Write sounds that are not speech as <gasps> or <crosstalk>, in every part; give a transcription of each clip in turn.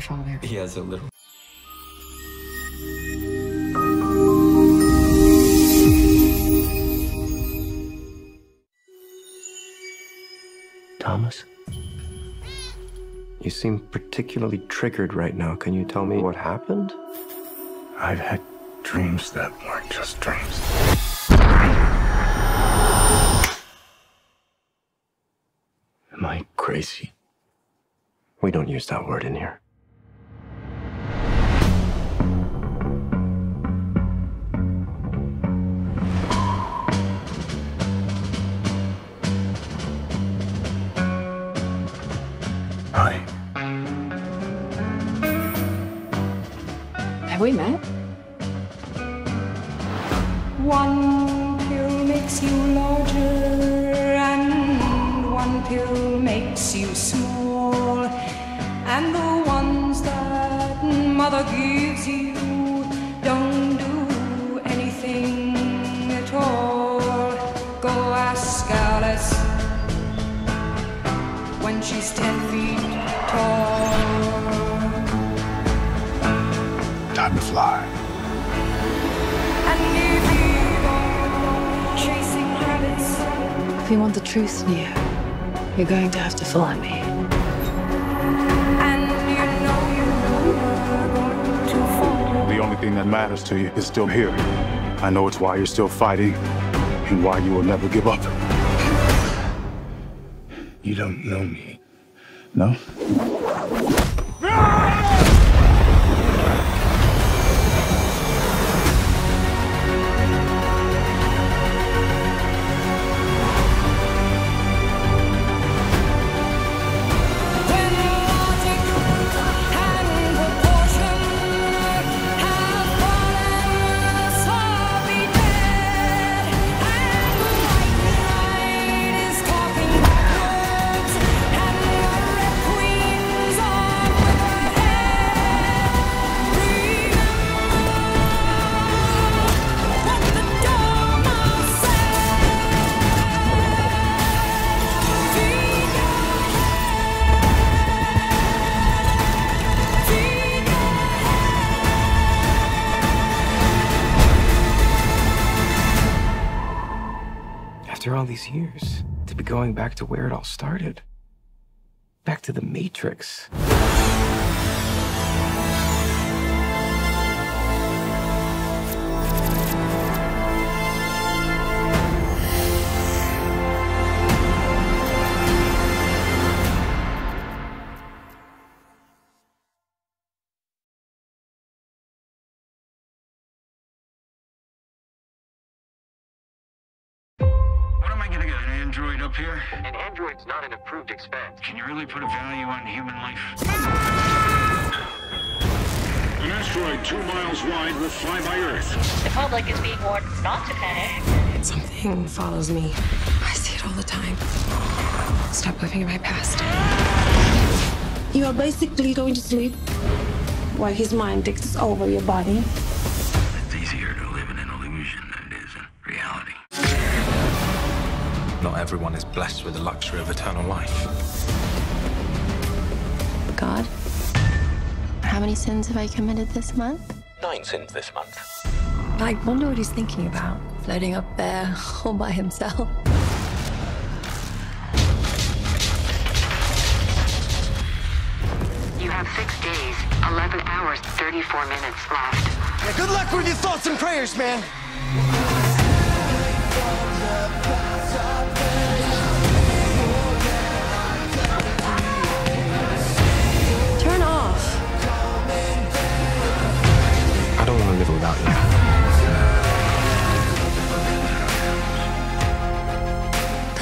my father. He has a little. Thomas? You seem particularly triggered right now. Can you tell me what happened? I've had dreams that weren't just dreams. Am I crazy? We don't use that word in here. We met? Fly. If you go chasing rabbits. If you want the truth, Neo, you're going to have to follow me. And you know you're going to fall. The only thing that matters to you is still here. I know it's why you're still fighting and why you will never give up. You don't know me. No? After all these years, to be going back to where it all started. Back to the Matrix. Android up here? An android's not an approved expense. Can you really put a value on human life? An asteroid two miles wide will fly by Earth. The public is being warned not to panic. Something follows me. I see it all the time. Stop living in my past. You are basically going to sleep while his mind takes over your body. Not everyone is blessed with the luxury of eternal life. God, how many sins have I committed this month? Nine sins this month. I wonder what he's thinking about, floating up there <laughs> all by himself. You have six days, 11 hours, 34 minutes left. Yeah, good luck with your thoughts and prayers, man.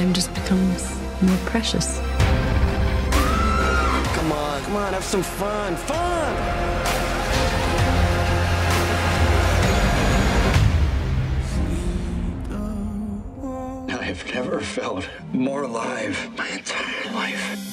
Time just becomes more precious. Come on, come on, have some fun. Fun! I've never felt more alive my entire life.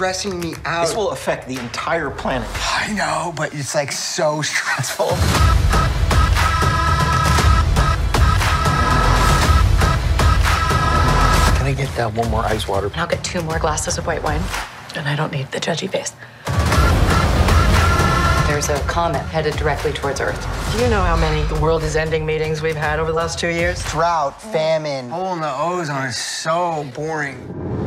Stressing me out. This will affect the entire planet. I know, but it's like so <laughs> stressful. Can I get that one more ice water? And I'll get two more glasses of white wine. And I don't need the judgy face. There's a comet headed directly towards Earth. Do you know how many the world is ending meetings we've had over the last two years? Drought, famine, hole in the ozone is so boring.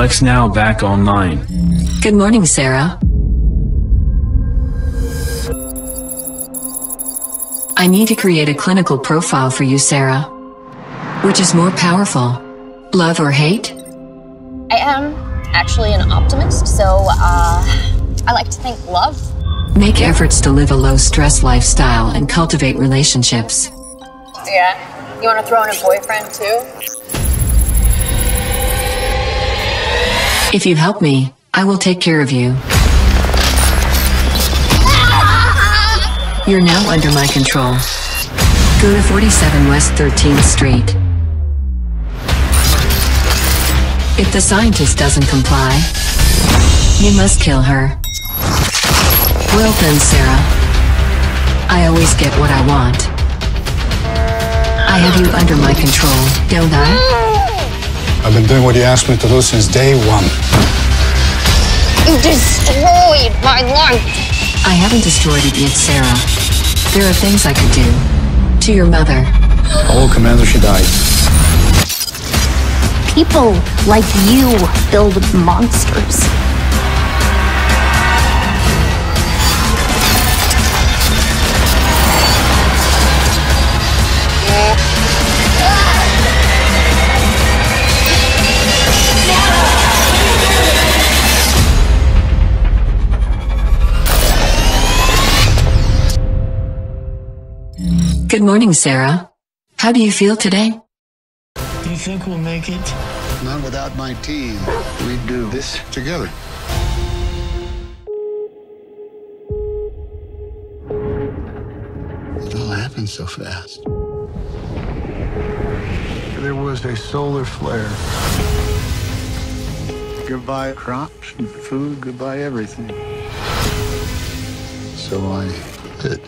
Lex now back online. Good morning, Sarah. I need to create a clinical profile for you, Sarah. Which is more powerful, love or hate? I am actually an optimist, so uh, I like to think love. Make efforts to live a low stress lifestyle and cultivate relationships. Yeah. You want to throw in a boyfriend too? If you help me, I will take care of you. You're now under my control. Go to 47 West 13th Street. If the scientist doesn't comply, you must kill her. Well then, Sarah. I always get what I want. I have you under my control, don't I? I've been doing what you asked me to do since day one. You destroyed my life. I haven't destroyed it yet, Sarah. There are things I could do. To your mother. Oh, Commander, she died. People like you build monsters. Good morning, Sarah. How do you feel today? Do you think we'll make it? Not without my team. We do this together. It all happened so fast. There was a solar flare. Goodbye crops and food, goodbye everything. So I did.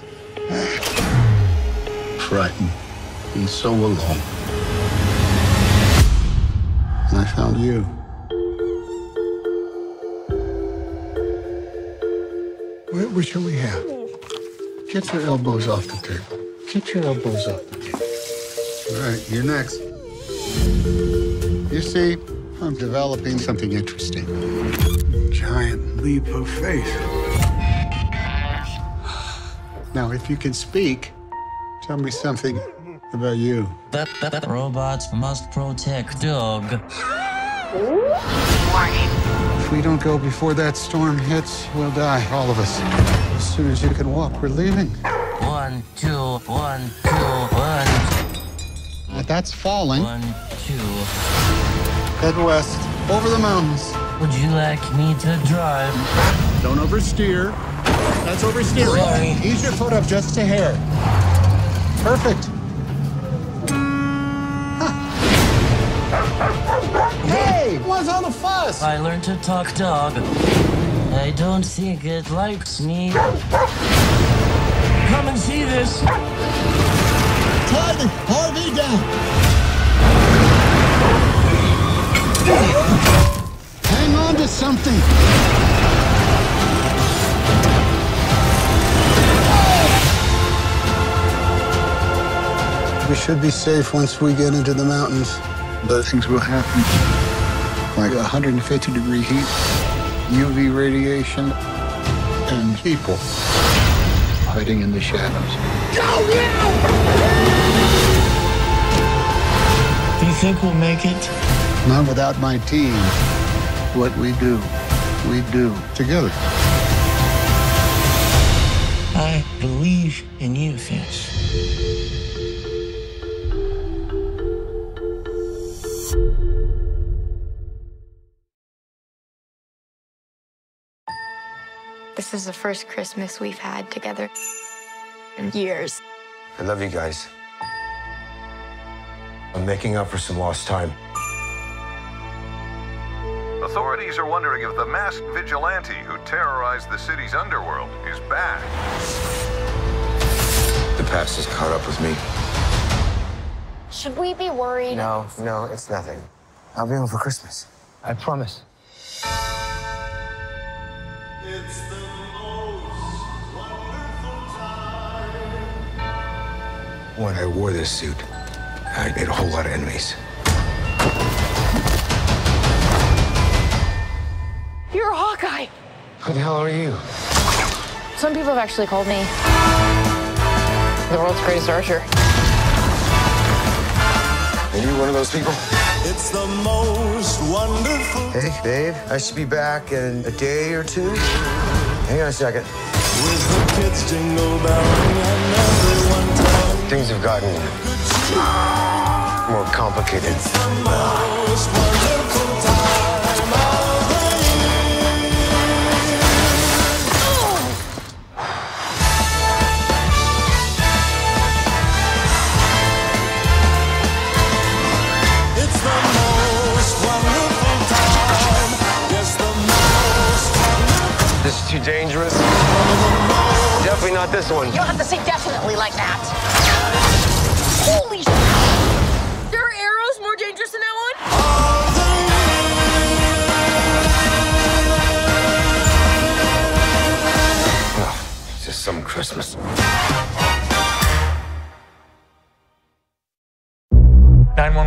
Frightened and so alone. And I found you. What, what shall we have? Get your elbows off the table. Get your elbows off the table. All right, you're next. You see, I'm developing something interesting. Giant leap of faith. Now, if you can speak, tell me something about you. That, that, that robots must protect dog. If we don't go before that storm hits, we'll die, all of us. As soon as you can walk, we're leaving. One, two, one, two, one. That's falling. One, two. Head west, over the mountains. Would you like me to drive? Don't oversteer. That's oversteering. Sorry. Ease your foot up just a hair. Perfect. Hey, what's all the fuss? I learned to talk dog. I don't think it likes me. Come and see this. Tie the RV down. Hang on to something. We should be safe once we get into the mountains. But things will happen. Like 150 degree heat, UV radiation, and people hiding in the shadows. Go now! Do you think we'll make it? Not without my team. What we do, we do together. I believe in you, Finch. This is the first Christmas we've had together in years. I love you guys. I'm making up for some lost time. Authorities are wondering if the masked vigilante who terrorized the city's underworld is back. The past has caught up with me. Should we be worried? No, no, it's nothing. I'll be home for Christmas. I promise. When I wore this suit, I made a whole lot of enemies. You're a Hawkeye. Who the hell are you? Some people have actually called me the world's greatest archer. Are you one of those people? It's the most wonderful. Hey, babe, I should be back in a day or two. Hang on a second. With the kids jingle belling and everyone Things have gotten more complicated. Not this one. You don't have to say definitely like that. Holy sh! There are arrows more dangerous than that one? It's just some Christmas.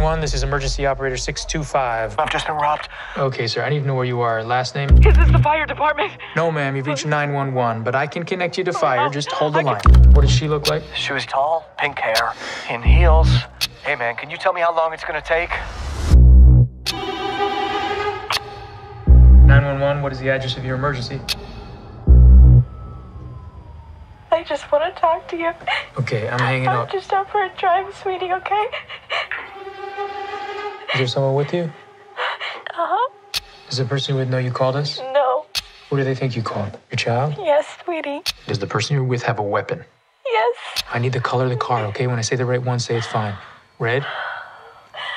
911, this is emergency operator 625. I've just been robbed. Okay, sir, I need to know where you are. Last name? Is this the fire department? No, ma'am, you've reached 911, but I can connect you to fire. Oh, just hold the line. What does she look like? She was tall, pink hair, in heels. Hey, man, can you tell me how long it's gonna take? 911, what is the address of your emergency? I just want to talk to you. Okay, I'm hanging I'm up. just up for a drive, sweetie, okay? Is there someone with you? Uh-huh. Does the person you with know you called us? No. Who do they think you called? Your child? Yes, sweetie. Does the person you're with have a weapon? Yes. I need the color of the car, okay? When I say the right one, say it's fine. Red?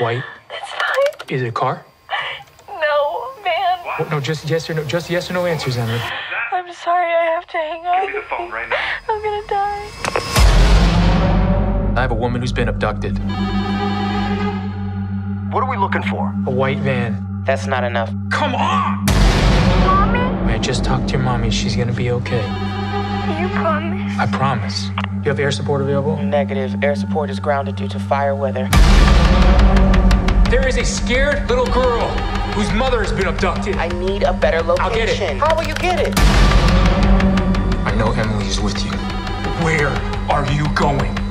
White? It's fine. Is it a car? No, man. What, no, just yes or no. Just yes or no answers, Emily. I'm sorry, I have to hang up. Give me the phone right now. I'm gonna die. I have a woman who's been abducted. What are we looking for? A white van. That's not enough. Come on! Mommy? I just talked to your mommy. She's gonna be okay. You promise? I promise. You have air support available? Negative. Air support is grounded due to fire weather. There is a scared little girl whose mother has been abducted. I need a better location. I'll get it. How will you get it? I know Emily is with you. Where are you going?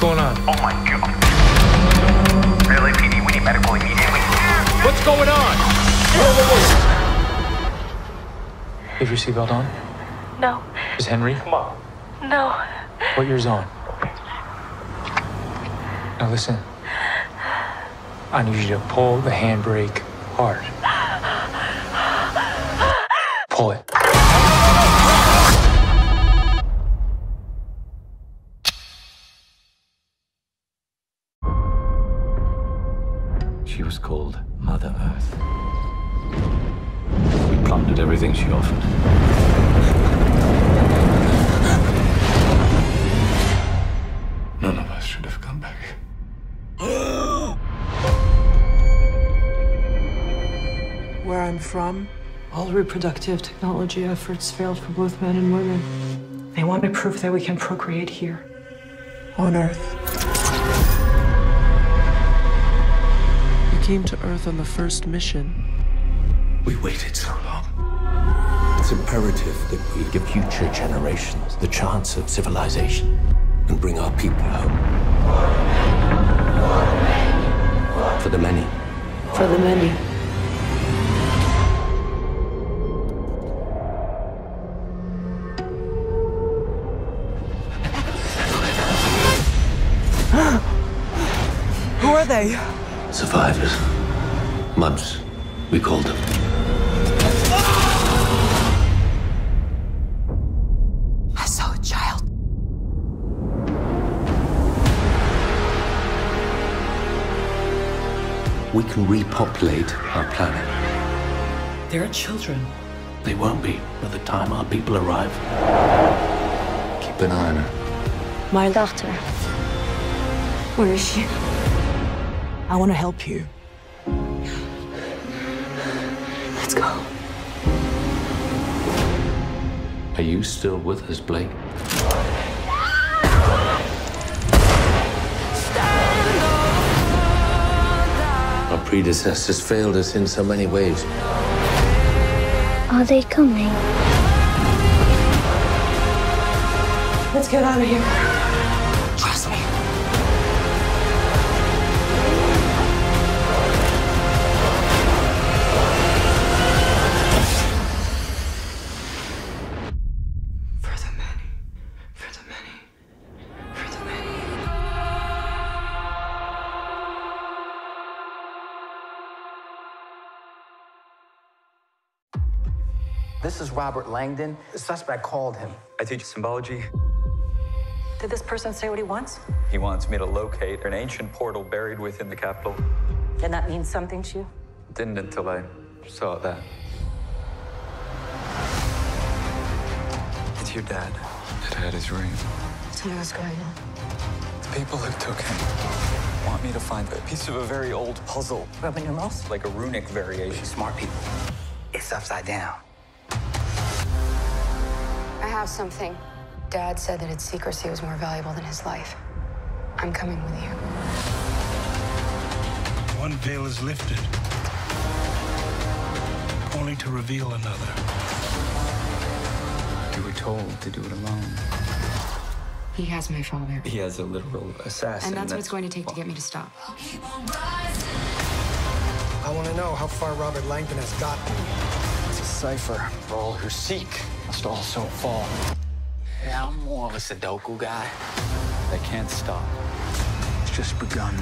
Going on? Oh my god. LAPD, we need medical immediately. What's going on? Whoa, whoa, whoa. Have your seatbelt on? No. Is Henry? Mom. No. Put yours on. Now listen. I need you to pull the handbrake hard. Pull it. Called Mother Earth. We plundered everything she offered. <laughs> None of us should have come back. Where I'm from, all reproductive technology efforts failed for both men and women. They wanted proof that we can procreate here, on Earth. Came to Earth on the first mission. We waited so long. It's imperative that we give future generations the chance of civilization and bring our people home. For the many. For the many. <gasps> Who are they? Survivors. Months, We called them. I saw a child. We can repopulate our planet. There are children. They won't be by the time our people arrive. Keep an eye on her. My daughter. Where is she? I want to help you. Let's go. Are you still with us, Blake? Our predecessors failed us in so many ways. Are they coming? Let's get out of here. This is Robert Langdon. The suspect called him. I teach symbology. Did this person say what he wants? He wants me to locate an ancient portal buried within the capital. And that means something to you? Didn't until I saw that. It's your dad. It had his ring. Tell me what's going on. The people who took him want me to find a piece of a very old puzzle. Roman numerals? Like a runic variation. Smart people. It's upside down. I have something. Dad said that its secrecy was more valuable than his life. I'm coming with you. One veil is lifted, only to reveal another. You were told to do it alone. He has my father. He has a literal assassin. And that's what it's going to take to get me to stop. I want to know how far Robert Langdon has gotten. It's a cipher for all who seek must also fall. Yeah, I'm more of a Sudoku guy. They can't stop. It's just begun.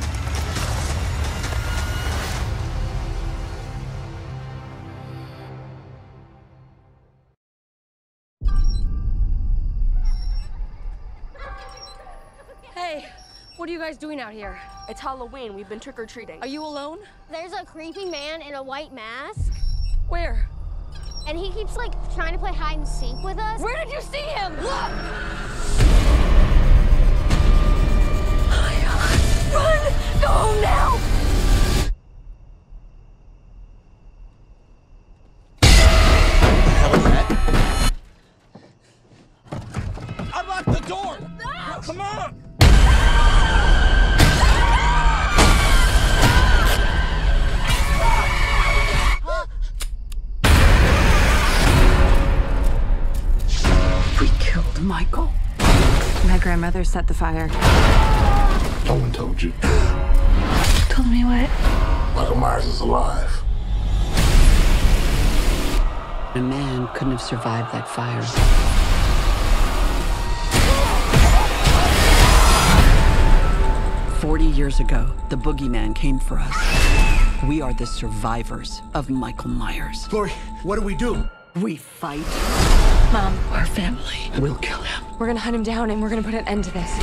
Hey, what are you guys doing out here? It's Halloween. We've been trick or treating. Are you alone? There's a creepy man in a white mask. Where? And he keeps like trying to play hide and seek with us. Where did you see him? Look! Run! Go home now! My grandmother set the fire. No one told you. Told me what? Michael Myers is alive. A man couldn't have survived that fire. Forty years ago, the boogeyman came for us. We are the survivors of Michael Myers. Laurie, what do we do? We fight. Mom, Our family will kill him. we're gonna hunt him down and we're gonna put an end to this.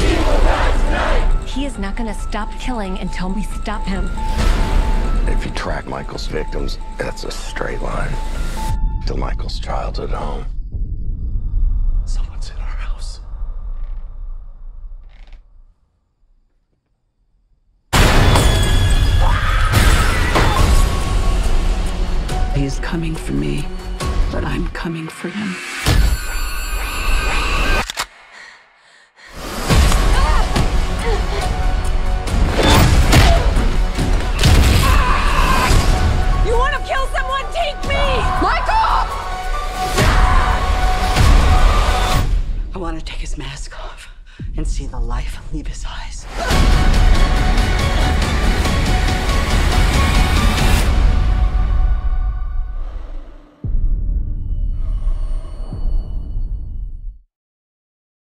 He is not going to stop killing until we stop him. If you track Michael's victims, that's a straight line to Michael's childhood home. Someone's in our house. He is coming for me, but I'm coming for him. I want to